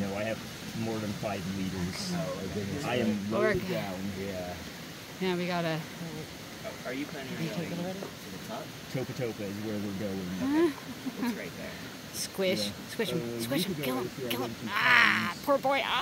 No, I have more than five liters. Oh. I am low loaded down. Yeah. Yeah, we gotta. Uh, Are you planning on going to the top? Topa Topa is where we're going. Okay. It's right there. Squish, Yeah. squish uh, him, Uh, squish him, kill him, kill him. Ah, poor boy. Ah.